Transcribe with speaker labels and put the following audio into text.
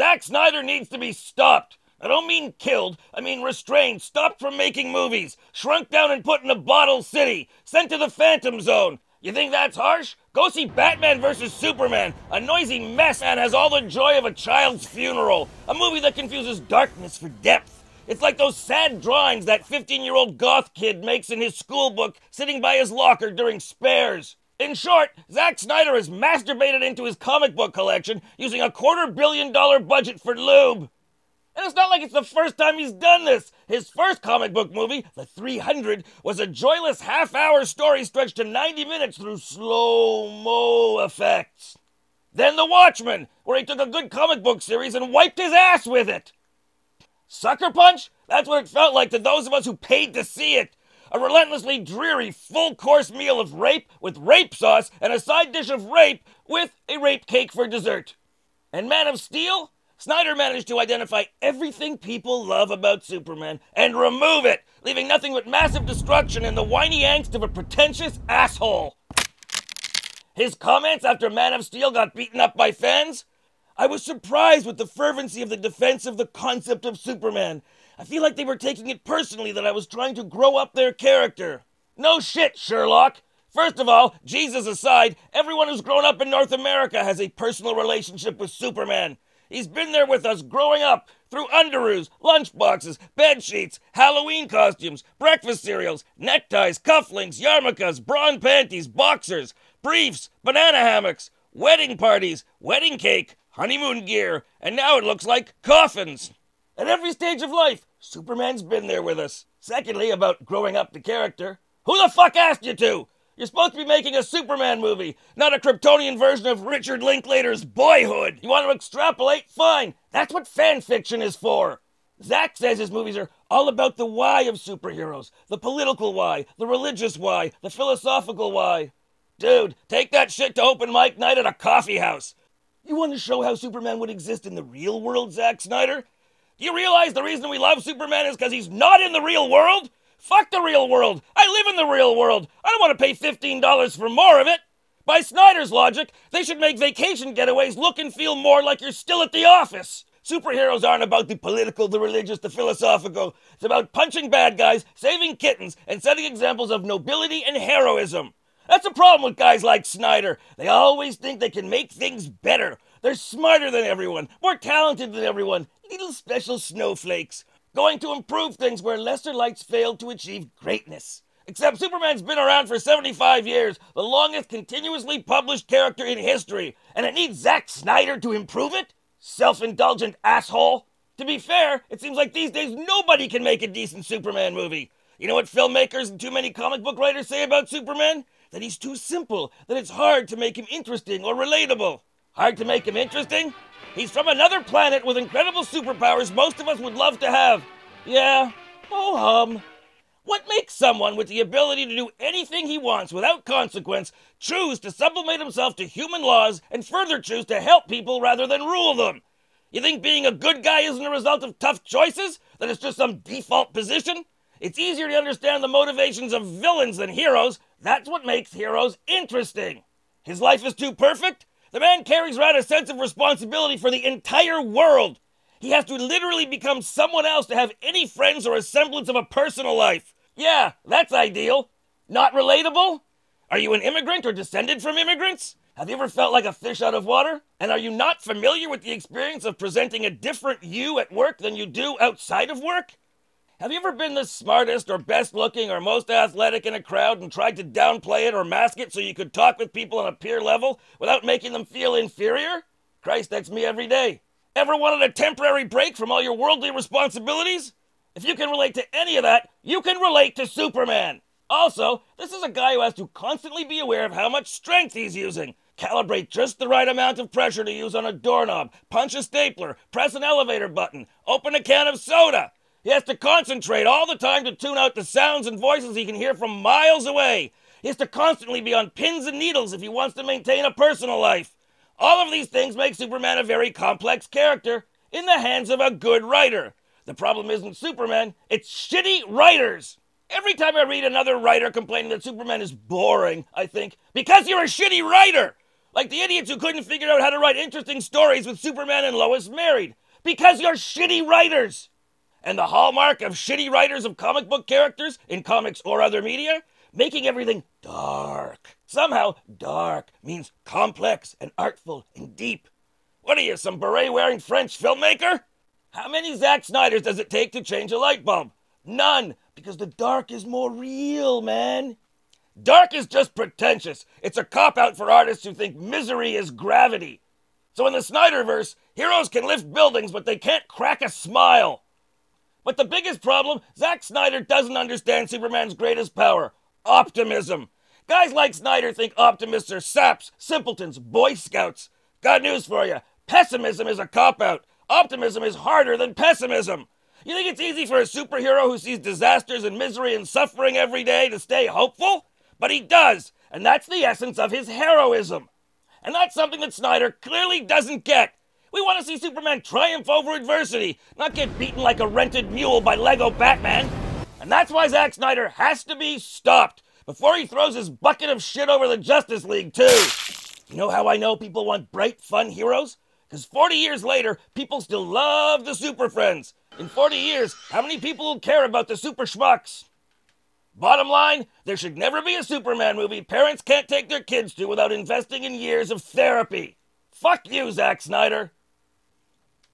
Speaker 1: Zack Snyder needs to be stopped. I don't mean killed, I mean restrained, stopped from making movies, shrunk down and put in a bottle city, sent to the Phantom Zone. You think that's harsh? Go see Batman vs. Superman, a noisy mess and has all the joy of a child's funeral. A movie that confuses darkness for depth. It's like those sad drawings that 15 year old goth kid makes in his school book sitting by his locker during spares. In short, Zack Snyder has masturbated into his comic book collection using a quarter billion dollar budget for lube. And it's not like it's the first time he's done this. His first comic book movie, The 300, was a joyless half hour story stretched to 90 minutes through slow mo effects. Then The Watchmen, where he took a good comic book series and wiped his ass with it. Sucker Punch? That's what it felt like to those of us who paid to see it. A relentlessly dreary full course meal of rape with rape sauce and a side dish of rape with a rape cake for dessert. And Man of Steel? Snyder managed to identify everything people love about Superman and remove it, leaving nothing but massive destruction and the whiny angst of a pretentious asshole. His comments after Man of Steel got beaten up by fans? I was surprised with the fervency of the defense of the concept of Superman. I feel like they were taking it personally that I was trying to grow up their character. No shit, Sherlock. First of all, Jesus aside, everyone who's grown up in North America has a personal relationship with Superman. He's been there with us growing up through underoos, lunchboxes, bed sheets, Halloween costumes, breakfast cereals, neckties, cufflinks, yarmulkes, brawn panties, boxers, briefs, banana hammocks, wedding parties, wedding cake, honeymoon gear, and now it looks like coffins. At every stage of life, Superman's been there with us. Secondly, about growing up the character. Who the fuck asked you to? You're supposed to be making a Superman movie, not a Kryptonian version of Richard Linklater's Boyhood. You want to extrapolate? Fine. That's what fan fiction is for. Zack says his movies are all about the why of superheroes the political why, the religious why, the philosophical why. Dude, take that shit to open mic night at a coffee house. You want to show how Superman would exist in the real world, Zack Snyder? Do you realize the reason we love Superman is because he's not in the real world? Fuck the real world. I live in the real world. I don't want to pay $15 for more of it. By Snyder's logic, they should make vacation getaways look and feel more like you're still at the office. Superheroes aren't about the political, the religious, the philosophical. It's about punching bad guys, saving kittens, and setting examples of nobility and heroism. That's a problem with guys like Snyder. They always think they can make things better. They're smarter than everyone, more talented than everyone, little special snowflakes going to improve things where lesser lights failed to achieve greatness. Except Superman's been around for 75 years, the longest continuously published character in history, and it needs Zack Snyder to improve it? Self indulgent asshole. To be fair, it seems like these days nobody can make a decent Superman movie. You know what filmmakers and too many comic book writers say about Superman? That he's too simple, that it's hard to make him interesting or relatable. Hard to make him interesting? He's from another planet with incredible superpowers most of us would love to have. Yeah, oh hum. What makes someone with the ability to do anything he wants without consequence choose to sublimate himself to human laws and further choose to help people rather than rule them? You think being a good guy isn't a result of tough choices? That it's just some default position? It's easier to understand the motivations of villains than heroes. That's what makes heroes interesting. His life is too perfect? The man carries around a sense of responsibility for the entire world. He has to literally become someone else to have any friends or a semblance of a personal life. Yeah, that's ideal. Not relatable? Are you an immigrant or descended from immigrants? Have you ever felt like a fish out of water? And are you not familiar with the experience of presenting a different you at work than you do outside of work? Have you ever been the smartest or best looking or most athletic in a crowd and tried to downplay it or mask it so you could talk with people on a peer level without making them feel inferior? Christ, that's me every day. Ever wanted a temporary break from all your worldly responsibilities? If you can relate to any of that, you can relate to Superman. Also, this is a guy who has to constantly be aware of how much strength he's using. Calibrate just the right amount of pressure to use on a doorknob, punch a stapler, press an elevator button, open a can of soda. He has to concentrate all the time to tune out the sounds and voices he can hear from miles away. He has to constantly be on pins and needles if he wants to maintain a personal life. All of these things make Superman a very complex character in the hands of a good writer. The problem isn't Superman, it's shitty writers. Every time I read another writer complaining that Superman is boring, I think, because you're a shitty writer. Like the idiots who couldn't figure out how to write interesting stories with Superman and Lois married. Because you're shitty writers. And the hallmark of shitty writers of comic book characters in comics or other media? Making everything dark. Somehow, dark means complex and artful and deep. What are you, some beret wearing French filmmaker? How many Zack Snyders does it take to change a light bulb? None, because the dark is more real, man. Dark is just pretentious. It's a cop out for artists who think misery is gravity. So in the Snyderverse, heroes can lift buildings, but they can't crack a smile. But the biggest problem, Zack Snyder doesn't understand Superman's greatest power optimism. Guys like Snyder think optimists are saps, simpletons, Boy Scouts. Got news for you pessimism is a cop out. Optimism is harder than pessimism. You think it's easy for a superhero who sees disasters and misery and suffering every day to stay hopeful? But he does, and that's the essence of his heroism. And that's something that Snyder clearly doesn't get. We want to see Superman triumph over adversity, not get beaten like a rented mule by Lego Batman. And that's why Zack Snyder has to be stopped before he throws his bucket of shit over the Justice League, too. You know how I know people want bright, fun heroes? Because 40 years later, people still love the Super Friends. In 40 years, how many people will care about the Super Schmucks? Bottom line, there should never be a Superman movie parents can't take their kids to without investing in years of therapy. Fuck you, Zack Snyder.